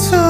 so